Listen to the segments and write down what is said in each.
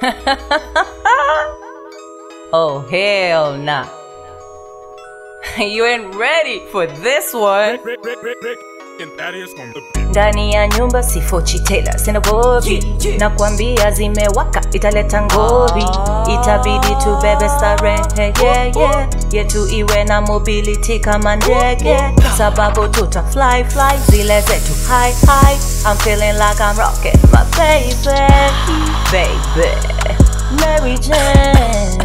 oh, hell nah. you ain't ready for this one. And Thaddeus on the beat. ndani ya nyumba sifochi tela sina bobi Yeah, yeah. nakwambia zimewaka italeta ngori itabidi tubebe starehe yeah, yeah. yetu iwe na mobility kama ndege. Sababu tuta fly fly zile zetu high high. I'm feeling like I'm rocking my baby. Baby. Mary Jane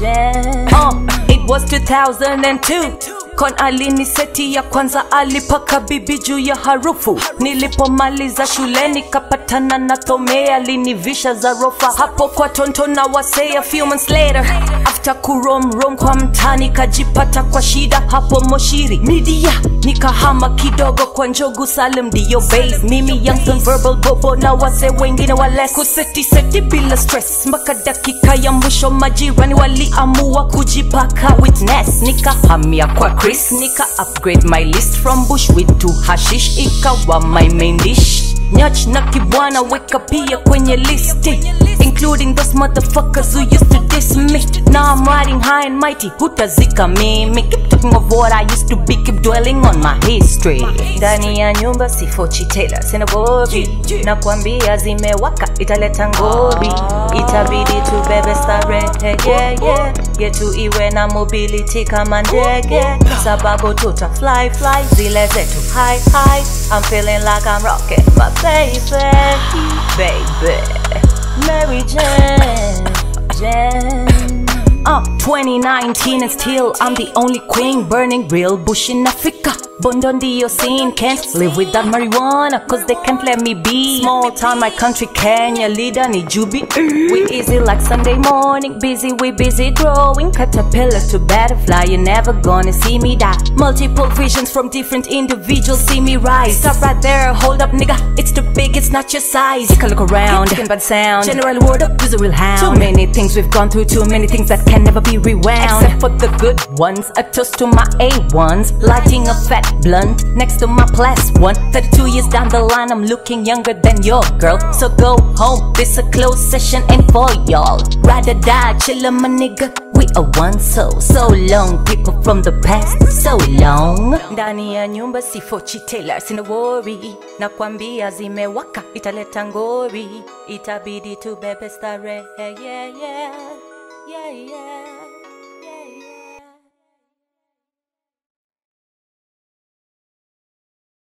Jane. Uh, it was 2002 Kon alini seti ya kwanza alipaka bibi juu ya harufu. Nilipomaliza shule nikapatana na thome alinivisha za rofa hapo kwa tonto na wasea few months later. After kuromrom kwa mtani kajipata kwa shida hapo moshiri. Midia nikahama kidogo kwa njogu salem dio base. Mimi youngson verbal bobo na wase wengine wales kuseti seti bila stress mpaka dakika ya mwisho majirani waliamua kujipaka witness. Nikahamia kwa chris nika upgrade my list from bushweed to hashish. Ikawa my main dish. Nyach na kibwana weka pia kwenye listi including those motherfuckers who used to diss me. Now i'm riding high and mighty. Hutazika mimi talking of what i used to be keep dwelling on my history. Ndani ya nyumba sifochi tela sina bobi nakwambia zimewaka italeta ngobi. Itabidi tubebe starehe yeah, yeah. yetu iwe na mobility kama ndege. Sababu tuta fly fly. Zile zetu high high I'm feeling like I'm rocking my baby. Baby. Mary Jane Jane. Uh, 2019 and still I'm the only queen burning real bush in Africa. Bondo ndio scene can't live without marijuana cause they can't let me be. Small town, my country, Kenya, leader ni Jubi. Mm. We easy like Sunday morning, busy, we busy growing. Caterpillar to butterfly, you're never gonna see me die. Multiple visions from different individuals see me rise. Stop right there, hold up, nigga. It's too big, it's not your size. Take a look around, Talking about sound. General word up, who's a real hound? Too many things we've gone through, too many things that can never be rewound. Except for the good ones, a toast to my A1s. Lighting a fat blunt next to my plus one. 32 years down the line, I'm looking younger than your girl. So go home, this a closed session and for y'all. Or die, chillin' my nigga. We are one soul, so long. People from the past, so long. Ndani ya nyumba sifochi Taylor, sina worry. Nakwambia zimewaka, italeta ngori. Itabidi tubebe starehe, yeah, yeah. Yeah, yeah.